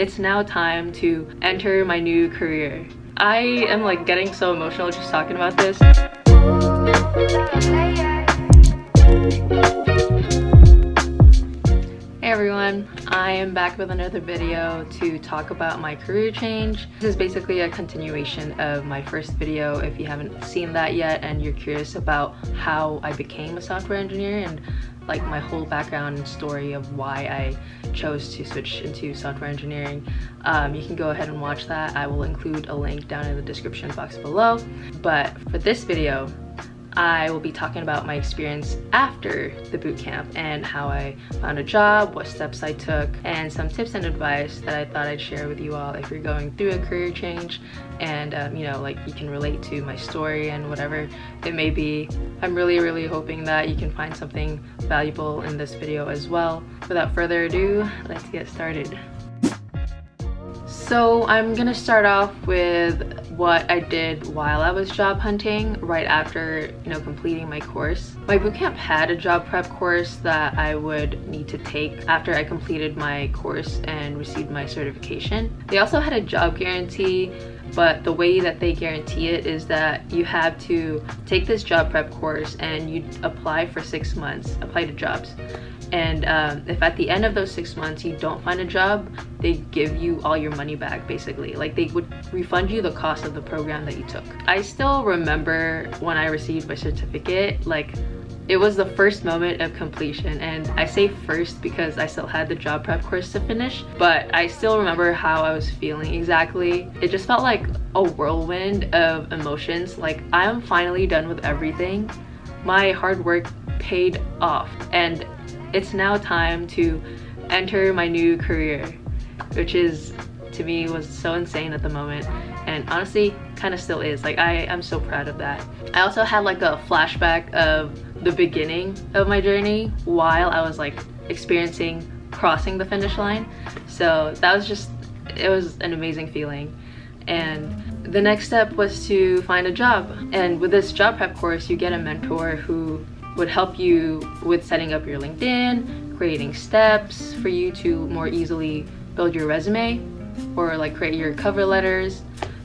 it's now time to enter my new career. I am like getting so emotional just talking about this. Hey everyone, I am back with another video to talk about my career change. This is basically a continuation of my first video if you haven't seen that yet and you're curious about how I became a software engineer and like my whole background story of why I chose to switch into software engineering. Um, you can go ahead and watch that. I will include a link down in the description box below. But for this video, I will be talking about my experience after the bootcamp and how I found a job, what steps I took, and some tips and advice that I thought I'd share with you all if you're going through a career change and um, you know like you can relate to my story and whatever it may be. I'm really really hoping that you can find something valuable in this video as well. Without further ado, let's get started. So I'm gonna start off with what I did while I was job hunting right after you know completing my course. My bootcamp had a job prep course that I would need to take after I completed my course and received my certification. They also had a job guarantee but the way that they guarantee it is that you have to take this job prep course and you apply for six months, apply to jobs and um, if at the end of those six months you don't find a job they give you all your money back basically. Like they would refund you the cost of the program that you took. I still remember when i received my certificate like it was the first moment of completion. And I say first because I still had the job prep course to finish but I still remember how I was feeling exactly. It just felt like a whirlwind of emotions. Like I'm finally done with everything. My hard work paid off. And it's now time to enter my new career, which is to me was so insane at the moment. And honestly kind of still is. Like I am so proud of that. I also had like a flashback of the beginning of my journey while I was like experiencing crossing the finish line. So that was just it was an amazing feeling. And the next step was to find a job. And with this job prep course you get a mentor who would help you with setting up your LinkedIn, creating steps for you to more easily build your resume or like create your cover letters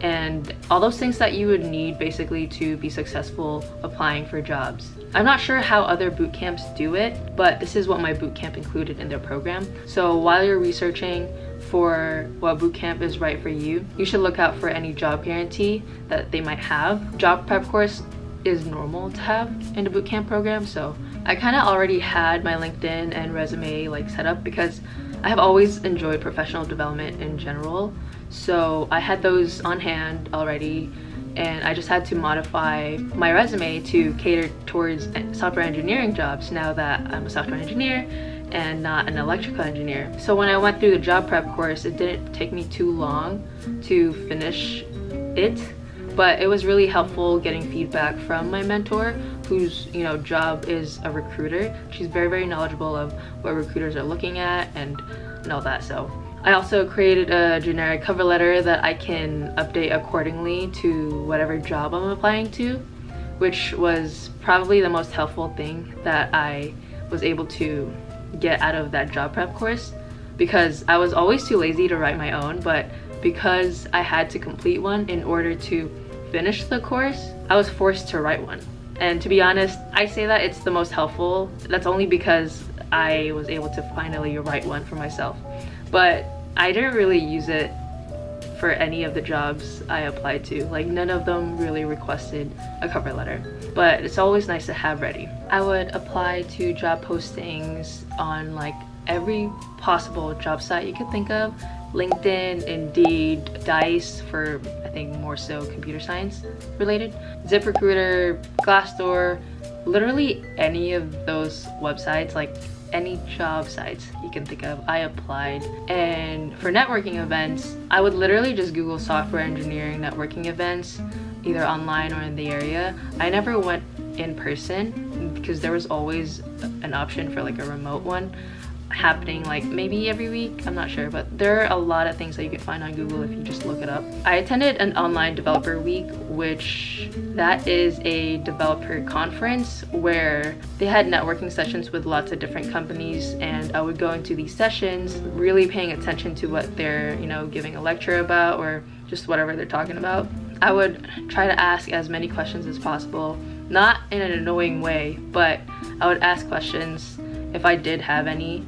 and all those things that you would need basically to be successful applying for jobs. I'm not sure how other boot camps do it, but this is what my boot camp included in their program. So while you're researching for what boot camp is right for you, you should look out for any job guarantee that they might have. Job prep course is normal to have in the bootcamp program so I kind of already had my LinkedIn and resume like set up because I have always enjoyed professional development in general so I had those on hand already and I just had to modify my resume to cater towards software engineering jobs now that I'm a software engineer and not an electrical engineer. So when I went through the job prep course, it didn't take me too long to finish it but it was really helpful getting feedback from my mentor whose you know job is a recruiter. She's very very knowledgeable of what recruiters are looking at and and all that so. I also created a generic cover letter that I can update accordingly to whatever job I'm applying to which was probably the most helpful thing that I was able to get out of that job prep course because I was always too lazy to write my own but because I had to complete one in order to finish the course, I was forced to write one. And to be honest, I say that it's the most helpful. That's only because I was able to finally write one for myself. But I didn't really use it for any of the jobs I applied to. Like none of them really requested a cover letter, but it's always nice to have ready. I would apply to job postings on like every possible job site you could think of. LinkedIn, Indeed, DICE for I think more so computer science related. ZipRecruiter, Glassdoor, literally any of those websites, like any job sites you can think of, I applied. And for networking events, I would literally just Google software engineering networking events, either online or in the area. I never went in person because there was always an option for like a remote one happening like maybe every week i'm not sure but there are a lot of things that you can find on google if you just look it up. I attended an online developer week which that is a developer conference where they had networking sessions with lots of different companies and i would go into these sessions really paying attention to what they're you know giving a lecture about or just whatever they're talking about. I would try to ask as many questions as possible not in an annoying way but i would ask questions if I did have any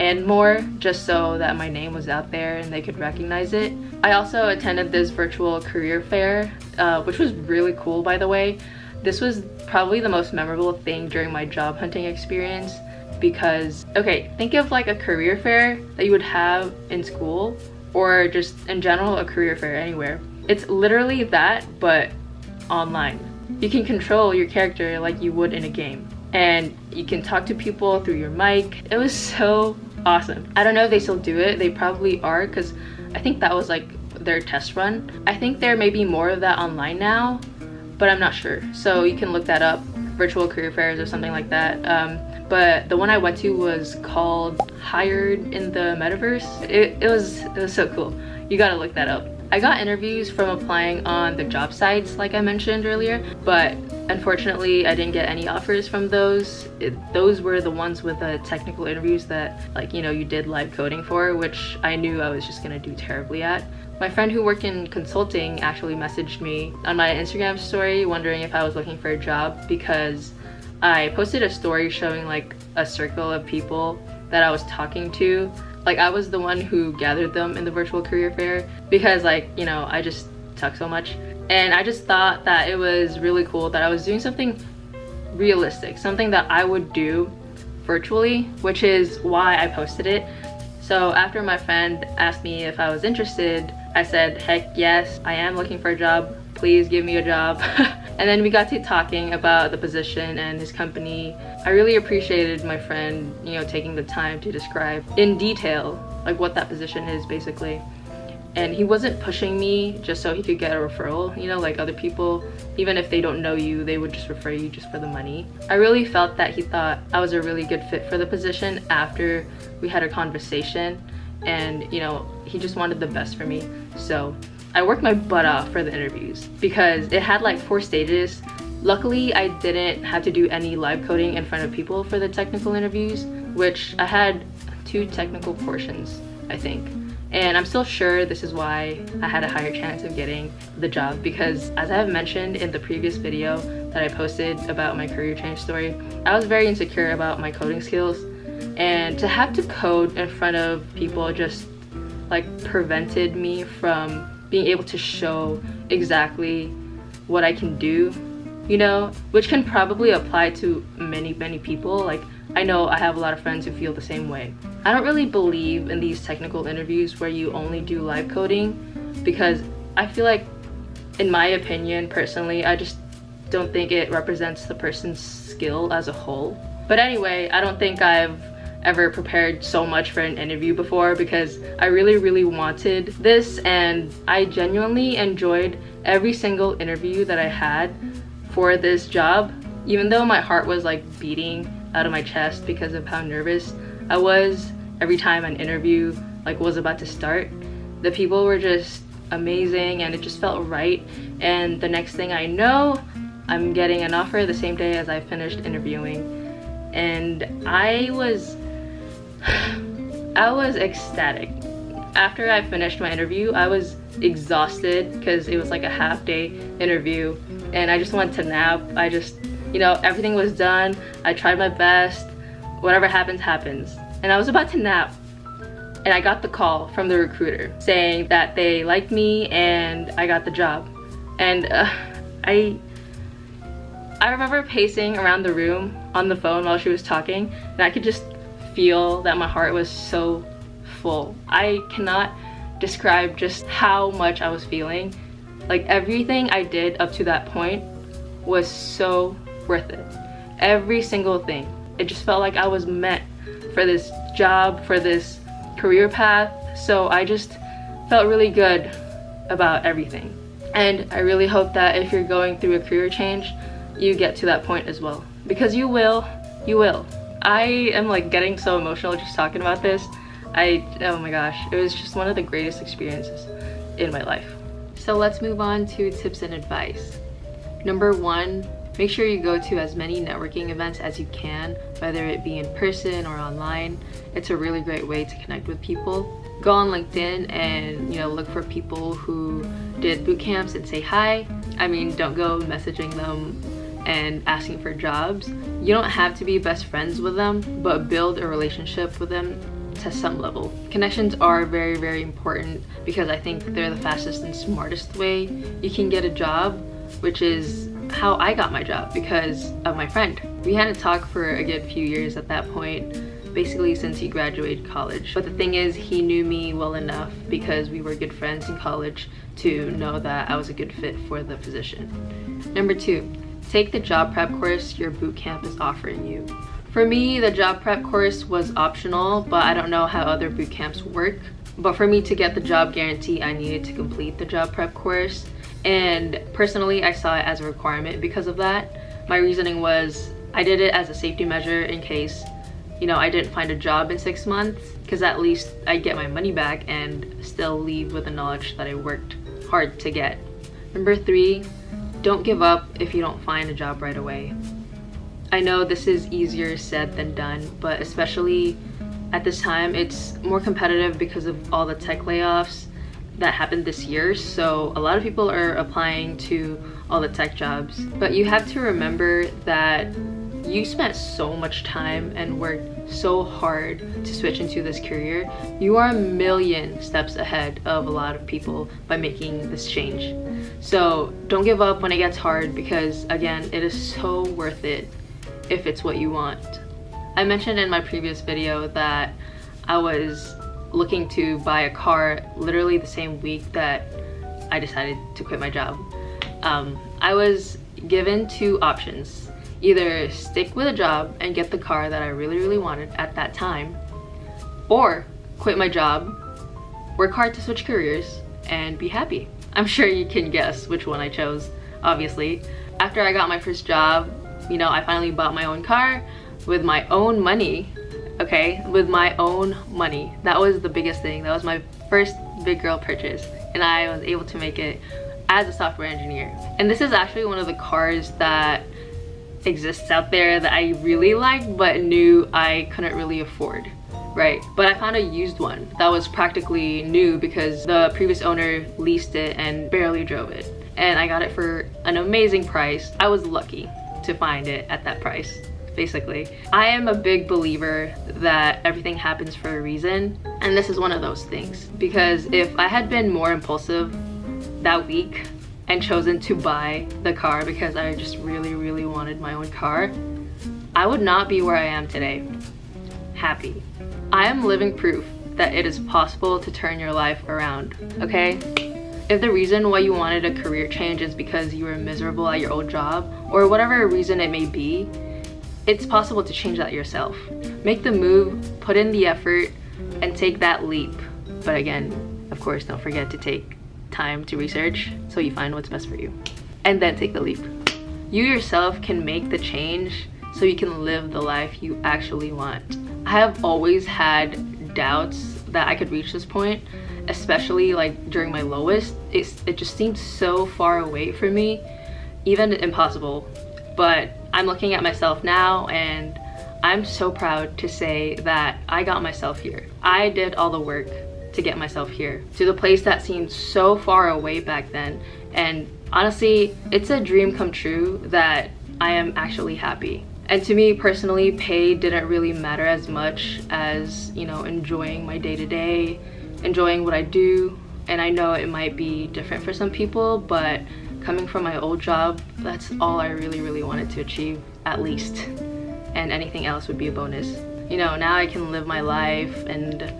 and more just so that my name was out there and they could recognize it. I also attended this virtual career fair, uh, which was really cool by the way. This was probably the most memorable thing during my job hunting experience because, okay, think of like a career fair that you would have in school or just in general a career fair anywhere. It's literally that, but online. You can control your character like you would in a game and you can talk to people through your mic. It was so awesome. I don't know if they still do it. They probably are because I think that was like their test run. I think there may be more of that online now, but I'm not sure. So you can look that up, virtual career fairs or something like that. Um, but the one I went to was called Hired in the Metaverse. It, it was it was so cool. You gotta look that up. I got interviews from applying on the job sites like I mentioned earlier, but unfortunately I didn't get any offers from those. It, those were the ones with the technical interviews that like, you know, you did live coding for, which I knew I was just gonna do terribly at. My friend who worked in consulting actually messaged me on my Instagram story wondering if I was looking for a job because I posted a story showing like a circle of people that I was talking to like I was the one who gathered them in the virtual career fair because like, you know, I just talk so much. And I just thought that it was really cool that I was doing something realistic, something that I would do virtually, which is why I posted it. So after my friend asked me if I was interested, I said, heck yes, I am looking for a job. Please give me a job. And then we got to talking about the position and his company. I really appreciated my friend, you know, taking the time to describe in detail like what that position is basically. And he wasn't pushing me just so he could get a referral, you know, like other people, even if they don't know you, they would just refer you just for the money. I really felt that he thought I was a really good fit for the position after we had a conversation and, you know, he just wanted the best for me. So I worked my butt off for the interviews because it had like four stages. Luckily, I didn't have to do any live coding in front of people for the technical interviews, which I had two technical portions, I think. And I'm still sure this is why I had a higher chance of getting the job because as I have mentioned in the previous video that I posted about my career change story, I was very insecure about my coding skills and to have to code in front of people just like prevented me from being able to show exactly what I can do, you know, which can probably apply to many, many people. Like, I know I have a lot of friends who feel the same way. I don't really believe in these technical interviews where you only do live coding because I feel like, in my opinion, personally, I just don't think it represents the person's skill as a whole. But anyway, I don't think I've ever prepared so much for an interview before because I really, really wanted this and I genuinely enjoyed every single interview that I had for this job. Even though my heart was like beating out of my chest because of how nervous I was every time an interview like was about to start. The people were just amazing and it just felt right. And the next thing I know, I'm getting an offer the same day as I finished interviewing. And I was I was ecstatic. After I finished my interview, I was exhausted because it was like a half day interview and I just wanted to nap. I just, you know, everything was done. I tried my best. Whatever happens, happens. And I was about to nap and I got the call from the recruiter saying that they liked me and I got the job. And uh, I I remember pacing around the room on the phone while she was talking and I could just feel that my heart was so full. I cannot describe just how much I was feeling. Like everything I did up to that point was so worth it. Every single thing. It just felt like I was meant for this job, for this career path. So I just felt really good about everything. And I really hope that if you're going through a career change, you get to that point as well. Because you will, you will. I am like getting so emotional just talking about this. I, oh my gosh, it was just one of the greatest experiences in my life. So let's move on to tips and advice. Number one, make sure you go to as many networking events as you can, whether it be in person or online. It's a really great way to connect with people. Go on LinkedIn and you know look for people who did boot camps and say hi. I mean, don't go messaging them and asking for jobs. You don't have to be best friends with them, but build a relationship with them to some level. Connections are very, very important because I think they're the fastest and smartest way you can get a job, which is how I got my job because of my friend. We hadn't talked for a good few years at that point, basically since he graduated college. But the thing is, he knew me well enough because we were good friends in college to know that I was a good fit for the position. Number two, take the job prep course your boot camp is offering you. For me, the job prep course was optional, but I don't know how other boot camps work. But for me to get the job guarantee, I needed to complete the job prep course. And personally, I saw it as a requirement because of that. My reasoning was I did it as a safety measure in case, you know, I didn't find a job in six months because at least I'd get my money back and still leave with the knowledge that I worked hard to get. Number three, don't give up if you don't find a job right away. I know this is easier said than done, but especially at this time, it's more competitive because of all the tech layoffs that happened this year. So a lot of people are applying to all the tech jobs. But you have to remember that you spent so much time and worked so hard to switch into this career. You are a million steps ahead of a lot of people by making this change. So don't give up when it gets hard because again, it is so worth it if it's what you want. I mentioned in my previous video that I was looking to buy a car literally the same week that I decided to quit my job. Um, I was given two options. Either stick with a job and get the car that I really, really wanted at that time, or quit my job, work hard to switch careers, and be happy. I'm sure you can guess which one I chose, obviously. After I got my first job, you know, I finally bought my own car with my own money, okay? With my own money. That was the biggest thing. That was my first big girl purchase. And I was able to make it as a software engineer. And this is actually one of the cars that exists out there that I really liked but knew I couldn't really afford right but I found a used one that was practically new because the previous owner leased it and barely drove it and I got it for an amazing price I was lucky to find it at that price basically. I am a big believer that everything happens for a reason and this is one of those things. Because if I had been more impulsive that week and chosen to buy the car because I just really really wanted my own car I would not be where I am today. Happy. I am living proof that it is possible to turn your life around okay if the reason why you wanted a career change is because you were miserable at your old job, or whatever reason it may be, it's possible to change that yourself. Make the move, put in the effort, and take that leap. But again, of course, don't forget to take time to research so you find what's best for you. And then take the leap. You yourself can make the change so you can live the life you actually want. I have always had doubts that I could reach this point, especially like during my lowest, it just seemed so far away from me, even impossible. But I'm looking at myself now and I'm so proud to say that I got myself here. I did all the work to get myself here to the place that seemed so far away back then. And honestly, it's a dream come true that I am actually happy. And to me personally, pay didn't really matter as much as, you know, enjoying my day to day, enjoying what I do. And I know it might be different for some people, but coming from my old job, that's all I really, really wanted to achieve, at least. And anything else would be a bonus. You know, now I can live my life and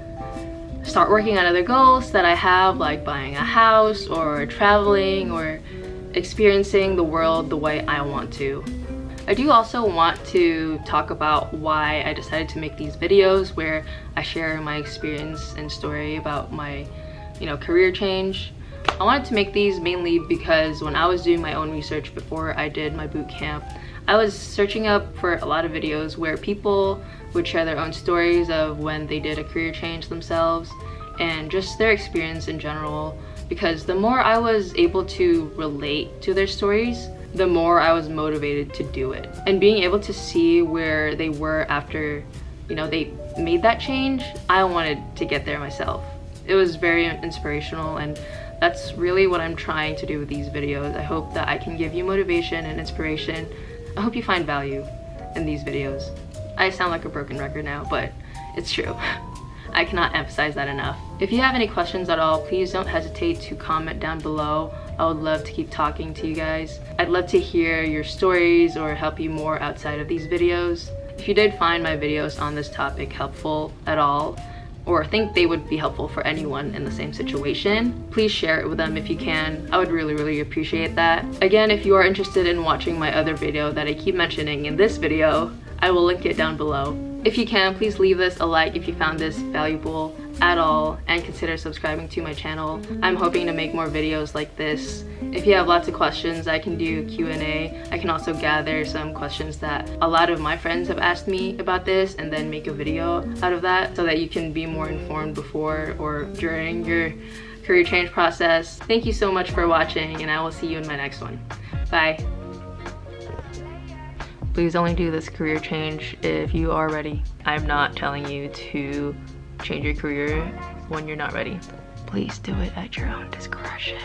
start working on other goals that I have, like buying a house or traveling or experiencing the world the way I want to. I do also want to talk about why I decided to make these videos where I share my experience and story about my, you know, career change. I wanted to make these mainly because when I was doing my own research before I did my boot camp, I was searching up for a lot of videos where people would share their own stories of when they did a career change themselves and just their experience in general because the more I was able to relate to their stories, the more I was motivated to do it. And being able to see where they were after, you know, they made that change, I wanted to get there myself. It was very inspirational and that's really what I'm trying to do with these videos. I hope that I can give you motivation and inspiration. I hope you find value in these videos. I sound like a broken record now, but it's true. I cannot emphasize that enough. If you have any questions at all, please don't hesitate to comment down below. I would love to keep talking to you guys. I'd love to hear your stories or help you more outside of these videos. If you did find my videos on this topic helpful at all, or think they would be helpful for anyone in the same situation, please share it with them if you can. I would really, really appreciate that. Again, if you are interested in watching my other video that I keep mentioning in this video, I will link it down below. If you can, please leave this a like if you found this valuable at all and consider subscribing to my channel. I'm hoping to make more videos like this. If you have lots of questions, I can do Q&A. I can also gather some questions that a lot of my friends have asked me about this and then make a video out of that so that you can be more informed before or during your career change process. Thank you so much for watching and I will see you in my next one. Bye. Please only do this career change if you are ready. I'm not telling you to change your career when you're not ready. Please do it at your own discretion.